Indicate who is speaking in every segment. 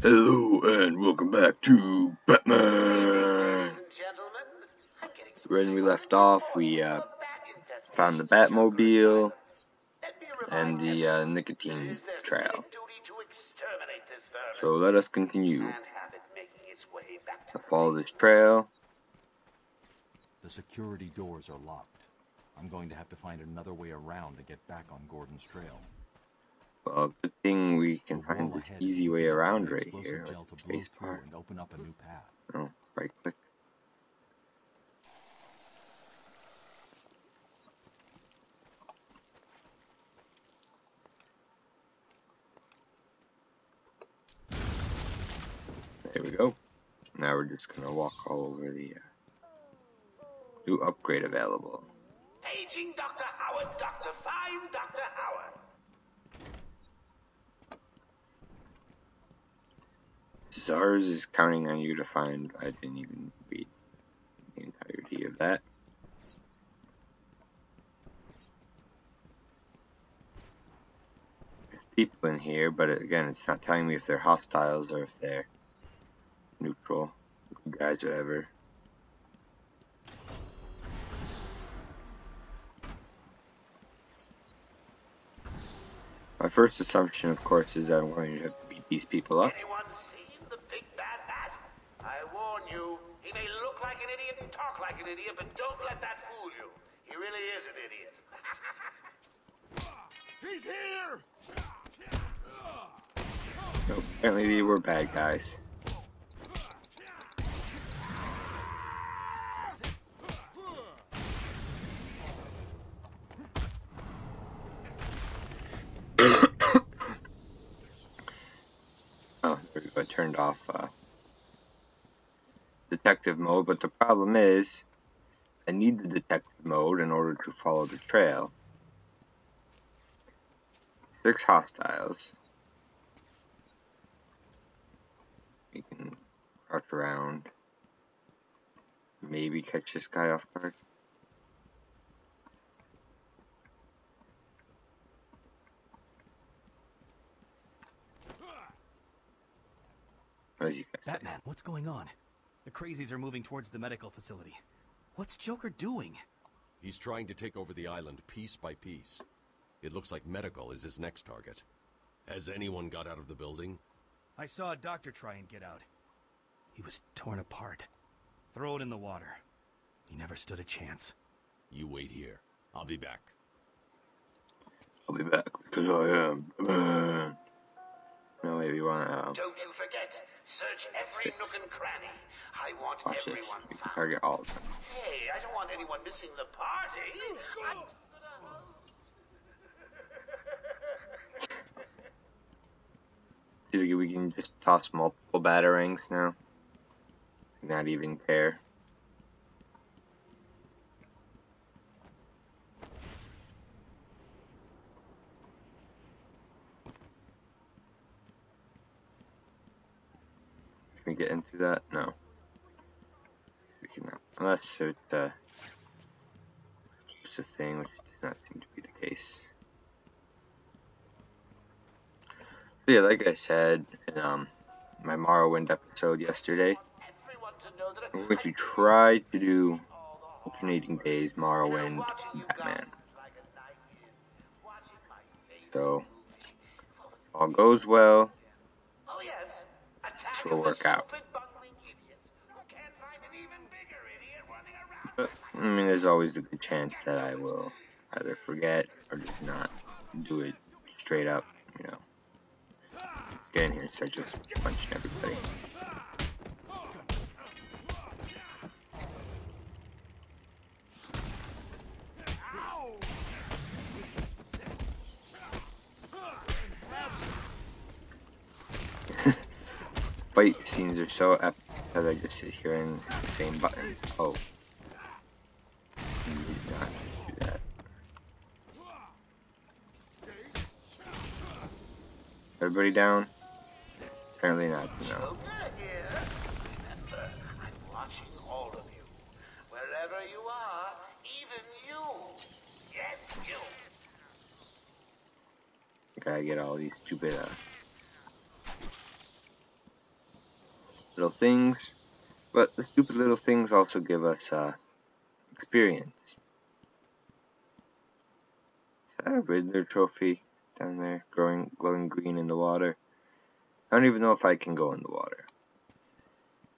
Speaker 1: Hello and welcome back to Batman. When we left off, we uh, found the Batmobile and the uh, nicotine trail. So let us continue to follow this trail.
Speaker 2: The security doors are locked. I'm going to have to find another way around to get back on Gordon's trail.
Speaker 1: Well, good thing we can find this easy way around right here.
Speaker 2: gel
Speaker 1: with
Speaker 2: to blow
Speaker 1: Space
Speaker 2: through
Speaker 1: bar.
Speaker 2: and open up a new path.
Speaker 1: Oh, right click. There we go. Now we're just gonna walk all over the uh, new upgrade available.
Speaker 3: Paging Dr. Howard, Dr. Fine Dr. Howard.
Speaker 1: Zars is counting on you to find. I didn't even read the entirety of that. There's people in here, but again, it's not telling me if they're hostiles or if they're neutral, guys, whatever. My first assumption, of course, is I'm going to beat these people up.
Speaker 3: Anyone seen the big bad bat? I warn you, he may look like an idiot and talk like an idiot, but don't let that fool you. He really is an idiot.
Speaker 4: He's here!
Speaker 1: So apparently they were bad guys. oh, there we go. I turned off uh, detective mode, but the problem is I need the detective mode in order to follow the trail. Six hostiles. We can crouch around. Maybe catch this guy off guard.
Speaker 5: Batman, what's going on? The crazies are moving towards the medical facility. What's Joker doing?
Speaker 4: He's trying to take over the island piece by piece. It looks like medical is his next target. Has anyone got out of the building?
Speaker 5: I saw a doctor try and get out. He was torn apart. Throw it in the water. He never stood a chance.
Speaker 4: You wait here. I'll be back.
Speaker 1: I'll be back because I am No, maybe wanna um,
Speaker 3: don't you forget, search every nook and cranny. I want
Speaker 1: watch
Speaker 3: everyone
Speaker 1: We can
Speaker 3: found.
Speaker 1: target all of them.
Speaker 3: Hey, I don't want anyone missing the party. I-
Speaker 1: Do you think we can just toss multiple batarangs now? Not even care. Get into that? No. We cannot. Unless it's uh, just a thing, which does not seem to be the case. But yeah, like I said in um, my Morrowind episode yesterday, I'm going to try to do alternating days Morrowind Batman. So, all goes well.
Speaker 3: Running around.
Speaker 1: But, I mean, there's always a good chance that I will either forget or just not do it straight up, you know. Get in here and start just punching everybody. Fight scenes are so epic because I just sit here and hit the same button. Oh. That. Everybody down? Apparently not, no.
Speaker 3: Joker here. Remember, I'm watching all of you. Wherever you are, even you. Yes, you.
Speaker 1: Gotta get all these stupid uh, little things, but the stupid little things also give us uh, experience. Is that a Riddler trophy down there, growing, glowing green in the water? I don't even know if I can go in the water.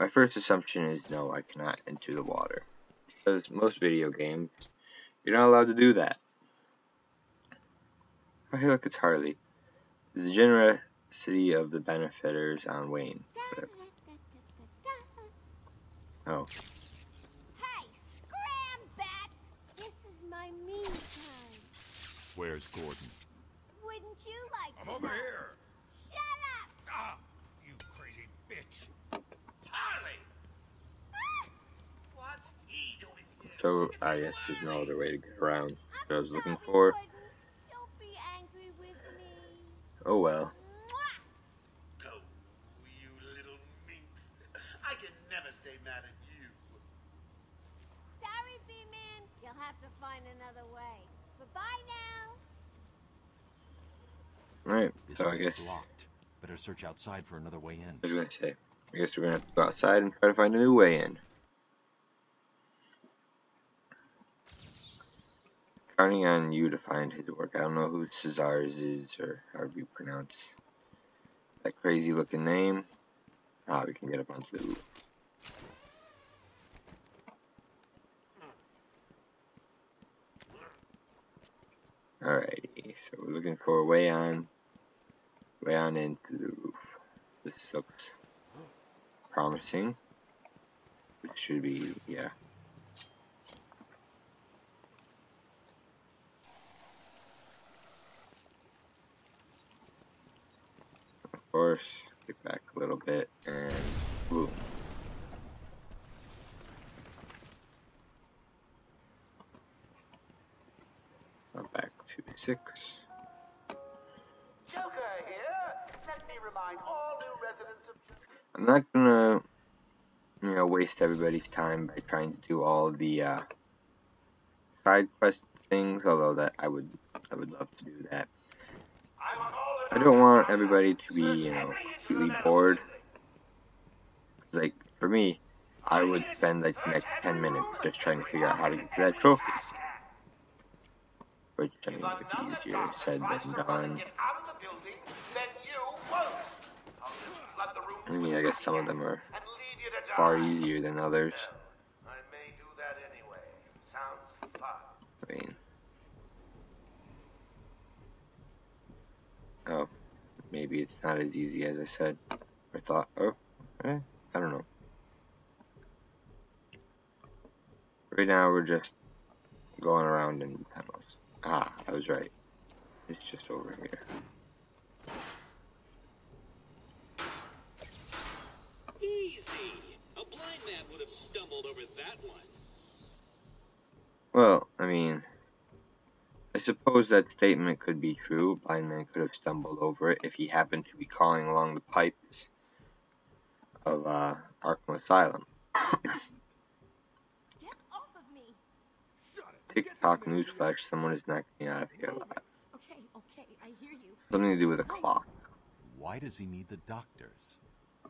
Speaker 1: My first assumption is no, I cannot enter the water. Because most video games, you're not allowed to do that. Oh, hey, look, it's Harley. The generosity of the benefactors on Wayne. Whatever. Oh,
Speaker 6: Hey, scram, bats! This is my me time.
Speaker 2: Where's Gordon?
Speaker 6: Wouldn't you like
Speaker 5: I'm
Speaker 6: to
Speaker 5: over
Speaker 6: know?
Speaker 5: here.
Speaker 6: Shut up!
Speaker 5: Ah, you crazy bitch.
Speaker 3: Harley! What's he doing here?
Speaker 1: so I guess there's no other way to get around what I was looking for.
Speaker 6: Don't be angry with me.
Speaker 1: Oh well.
Speaker 6: Mwah!
Speaker 3: Oh, you little minx. I can never stay mad at you.
Speaker 6: Sorry, B-Man. You'll have to find another way. Bye-bye now.
Speaker 1: Alright,
Speaker 2: This
Speaker 1: so I
Speaker 2: gate's
Speaker 1: guess
Speaker 2: locked. Better search outside for another way in.
Speaker 1: I was gonna say. I guess we're gonna have to go outside and try to find a new way in. Counting on you to find his work. I don't know who Cesar's is or however you pronounce that crazy looking name. Ah, we can get up onto the roof. Alrighty, so we're looking for a way on, way on into the roof. This looks promising. It should be, yeah. Of course, get back a little bit and boom. Now back six.
Speaker 3: Joker here. Let me remind all new residents of.
Speaker 1: I'm not gonna, you know, waste everybody's time by trying to do all the uh, side quest things. Although that I would, I would love to do that.
Speaker 3: I want all the
Speaker 1: I don't want everybody to be, you know, completely bored. Like for me, I would spend like the next ten minutes just trying to figure out how to get to that trophy. Which I mean, would be easier said than done.
Speaker 3: Get out of the building, then you won't. I'll just flood the room
Speaker 1: I mean, I guess some of them are
Speaker 3: and leave you to die.
Speaker 1: far easier than others.
Speaker 3: I may do that anyway. Sounds fun.
Speaker 1: I mean, oh, maybe it's not as easy as I said or thought. Oh, eh, I don't know. Right now, we're just going around in tunnels. Ah, I was right. It's just over here.
Speaker 7: Easy. A blind man would have stumbled over that one.
Speaker 1: Well, I mean, I suppose that statement could be true. A blind man could have stumbled over it if he happened to be crawling along the pipes of uh, Arkham Asylum.
Speaker 6: Get off of me.
Speaker 1: Tick tock newsflash, someone is not getting out of here alive.
Speaker 6: Okay, okay, I hear you.
Speaker 1: Something to do with a clock.
Speaker 2: Why does he need the doctors?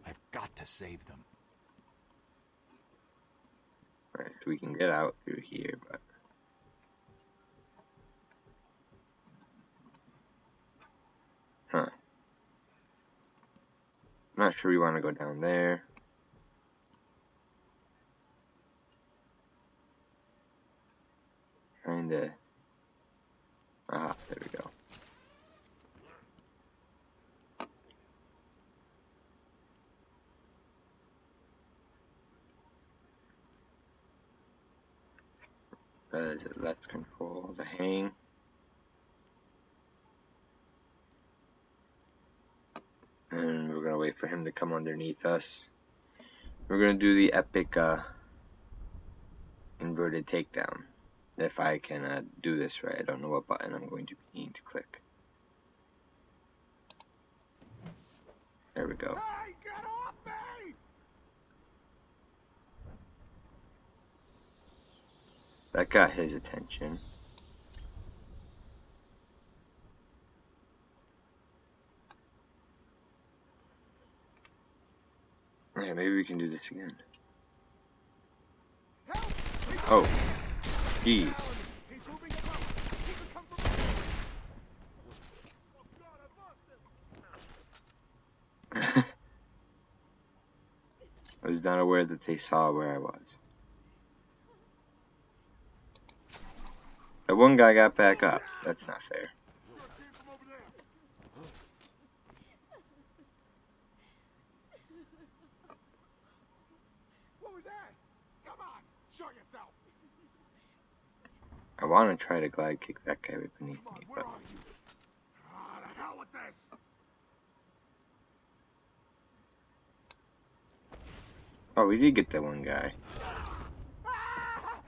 Speaker 2: I've got to save them.
Speaker 1: Right, so we can get out through here, but... Huh. I'm not sure we want to go down there. Kinda... Ah, there we go. Is it let's control the hang? And we're gonna wait for him to come underneath us. We're gonna do the epic uh, inverted takedown. If I can uh, do this right, I don't know what button I'm going to need to click. There we go.
Speaker 3: Hey, get off me!
Speaker 1: That got his attention. Okay, maybe we can do this again. Oh. Jeez. I was not aware that they saw where I was. That one guy got back up. That's not fair. I want to try to glide kick that guy right beneath
Speaker 3: on,
Speaker 1: me, but oh, we did get that one guy.
Speaker 3: Ah!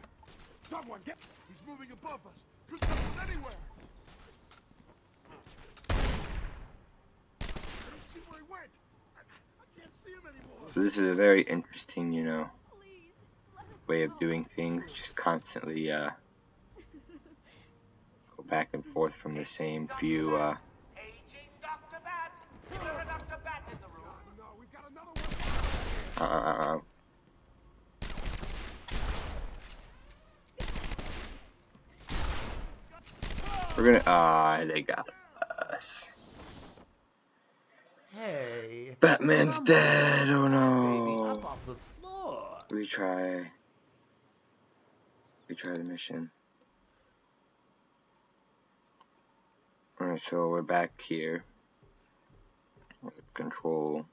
Speaker 3: Someone get. He's moving above us. Could come from anywhere. I don't see where he went. I, I can't see him anymore.
Speaker 1: So this is a very interesting, you know,
Speaker 6: Please, let us
Speaker 1: way of doing things. Just constantly uh, go back and forth from the same few. Uh,
Speaker 3: Aging Dr. Bat. Is there a Dr. Bat in the room? No, we've got another one.
Speaker 1: uh, uh, uh, we're gonna. Ah, they got us.
Speaker 8: Hey.
Speaker 1: Batman's dead. Oh
Speaker 8: Baby,
Speaker 1: no.
Speaker 8: up off the floor.
Speaker 1: Retry. Retry the mission. Alright, so we're back here. With control.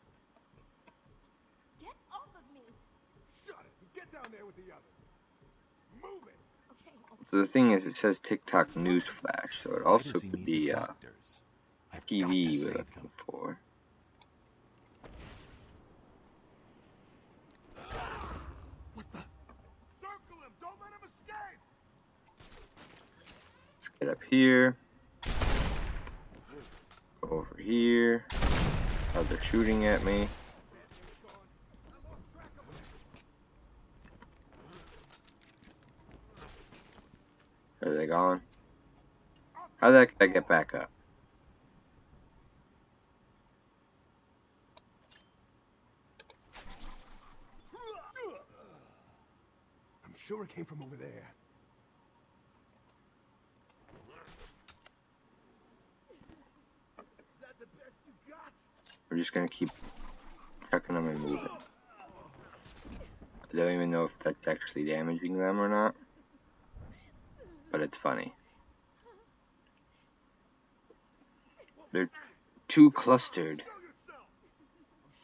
Speaker 6: Get off of me.
Speaker 3: Shut it. Get down there with the others. Move it.
Speaker 6: Okay, okay.
Speaker 1: So the thing is, it says tick tock news flash, so it also could be
Speaker 2: the
Speaker 1: uh,
Speaker 2: doctors? I've got to
Speaker 1: TV we're looking
Speaker 2: them.
Speaker 1: for.
Speaker 3: What the? Circle him. Don't let him escape.
Speaker 1: Let's get up here. Go over here. Oh, they're shooting at me. Are they gone? How did I get back up?
Speaker 3: I'm sure it came from over there. Is that the best you got?
Speaker 1: We're just gonna keep checking them and moving. I don't even know if that's actually damaging them or not. But it's funny. They're too clustered.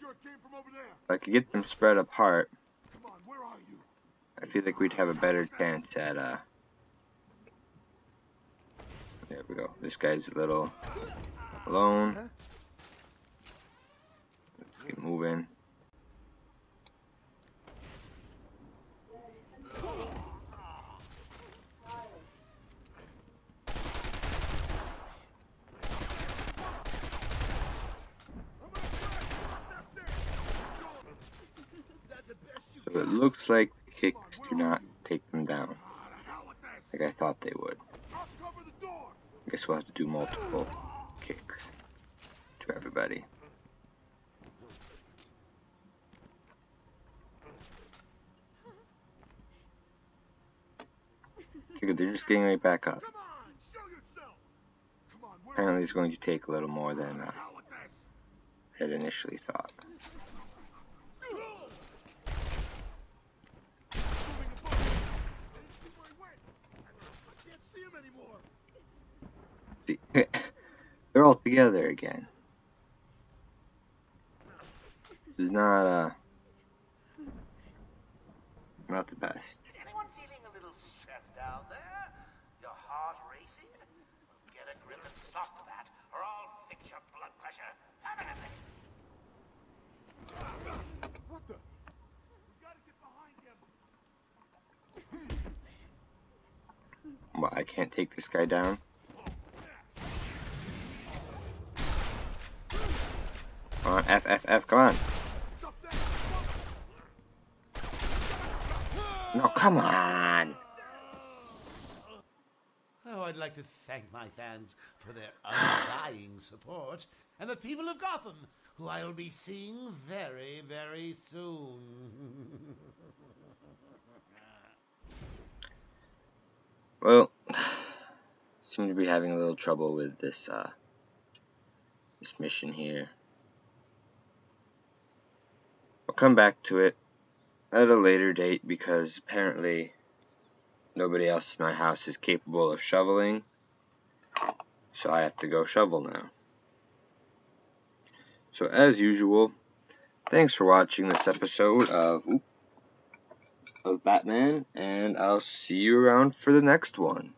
Speaker 1: If I could get them spread apart? I feel like we'd have a better chance at, uh... There we go. This guy's a little alone. Let's keep moving.
Speaker 3: Is that the
Speaker 1: it looks like kicks do not take them down, like I thought they would. I guess we'll have to do multiple kicks to everybody. They're just getting right back up. Apparently it's going to take a little more than uh? I had initially thought.
Speaker 3: Moving above. I didn't see where he went. I can't see him anymore.
Speaker 1: See, they're all together again. This is not, uh, not the best.
Speaker 3: Is anyone feeling a little stressed out there? Your heart racing? Get a grip and stop that, or I'll fix your blood pressure permanently. What the? We gotta get behind him.
Speaker 1: What, I can't take this guy down? Come on, F, F, F, come on. No, come on.
Speaker 8: Oh, I'd like to thank my fans for their undying
Speaker 3: support, and the people of Gotham, who I'll be seeing very, very soon.
Speaker 1: Well, seem to be having a little trouble with this uh, this mission here. I'll come back to it at a later date because apparently nobody else in my house is capable of shoveling. So I have to go shovel now. So as usual, thanks for watching this episode of of Batman, and I'll see you around for the next one.